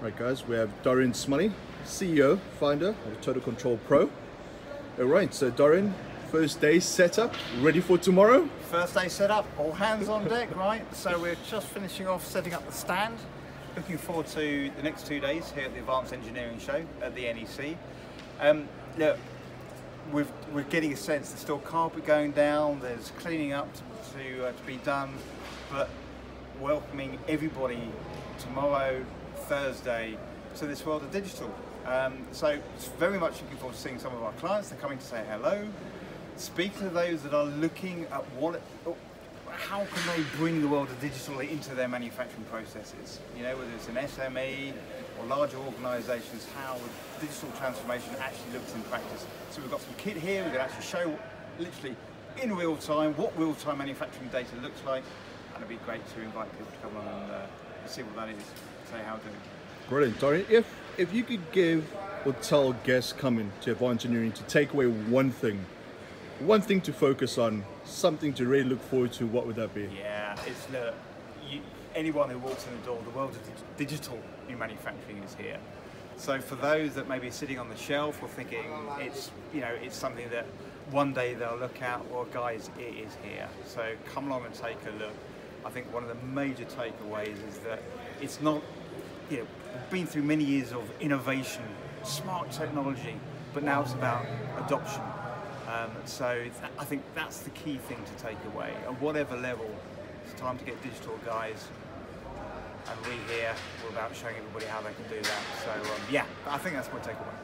Right guys, we have Dorian Smellie, CEO, founder of Total Control Pro. Alright, so Dorian, first day setup, ready for tomorrow? First day set up, all hands on deck, right? So we're just finishing off setting up the stand. Looking forward to the next two days here at the Advanced Engineering Show at the NEC. Um, look, we are getting a sense there's still carpet going down, there's cleaning up to, to, uh, to be done, but welcoming everybody tomorrow, Thursday, to this world of digital. Um, so very much looking forward to seeing some of our clients. They're coming to say hello. Speak to those that are looking at what, how can they bring the world of digital into their manufacturing processes? You know, whether it's an SME or larger organisations, how digital transformation actually looks in practice. So we've got some kit here. We can actually show literally in real time what real-time manufacturing data looks like, and it'd be great to invite people to come along and, uh, see what that is. Say how to. Brilliant, Dorian. If if you could give or tell guests coming to Advanced Engineering to take away one thing one thing to focus on, something to really look forward to, what would that be? Yeah, it's the, you, anyone who walks in the door, the world of digital in manufacturing is here. So for those that may be sitting on the shelf or thinking it's, you know, it's something that one day they'll look at, well guys, it is here. So come along and take a look. I think one of the major takeaways is that it's not, you know, we've been through many years of innovation, smart technology, but now it's about adoption um, so I think that's the key thing to take away. At whatever level, it's time to get digital guys. And we here, we're about showing everybody how they can do that. So um, yeah, I think that's my takeaway.